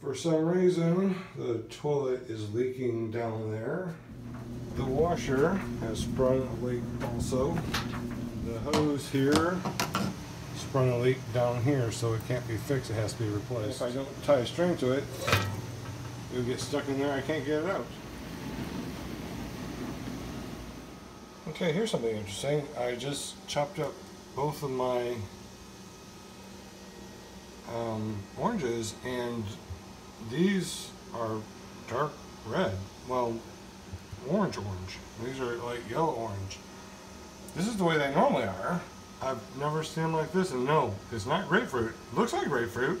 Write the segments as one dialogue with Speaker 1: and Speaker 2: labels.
Speaker 1: For some reason, the toilet is leaking down there. The washer has sprung a leak also. The hose here sprung a leak down here, so it can't be fixed, it has to be replaced. If I don't tie a string to it, it'll get stuck in there, I can't get it out. Okay, here's something interesting. I just chopped up both of my um, oranges and these are dark red. Well, orange orange. These are like yellow orange. This is the way they normally are. I've never seen them like this and no, it's not grapefruit. looks like grapefruit,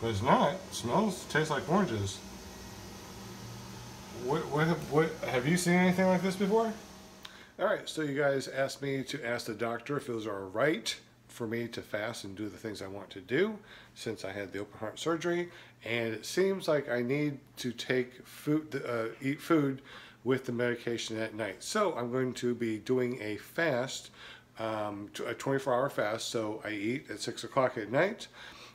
Speaker 1: but it's not. It smells, tastes like oranges. What, what, what, have you seen anything like this before? All right, so you guys asked me to ask the doctor if was all right for me to fast and do the things I want to do since I had the open heart surgery. And it seems like I need to take food, uh, eat food with the medication at night. So I'm going to be doing a fast, um, a 24 hour fast. So I eat at six o'clock at night.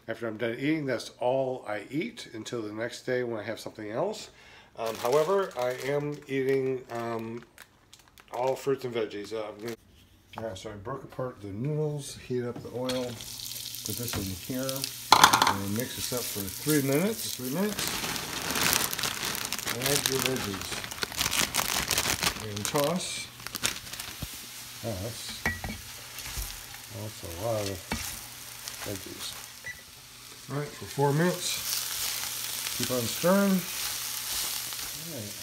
Speaker 1: After I'm done eating, that's all I eat until the next day when I have something else. Um, however, I am eating um, all fruits and veggies. Uh. All right, so I broke apart the noodles, heat up the oil, put this in here, and mix this up for three minutes. Three minutes. Add your veggies. And toss. Oh, that's, that's a lot of veggies. All right, for four minutes. Keep on stirring. All right.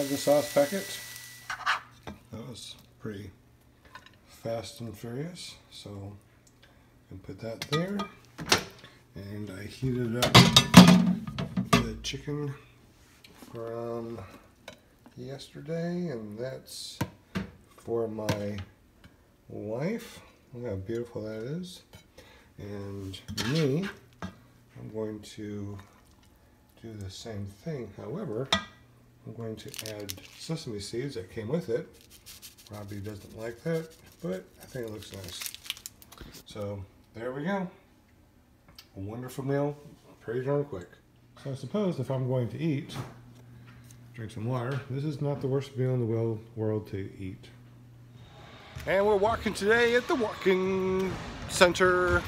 Speaker 1: Add the sauce packet. That was pretty fast and furious. So I put that there. And I heated up the chicken from yesterday and that's for my wife. Look how beautiful that is. And me, I'm going to do the same thing. However, I'm going to add sesame seeds that came with it. Robbie doesn't like that, but I think it looks nice. So there we go. A wonderful meal, pretty darn quick. So I suppose if I'm going to eat, drink some water, this is not the worst meal in the world to eat. And we're walking today at the walking center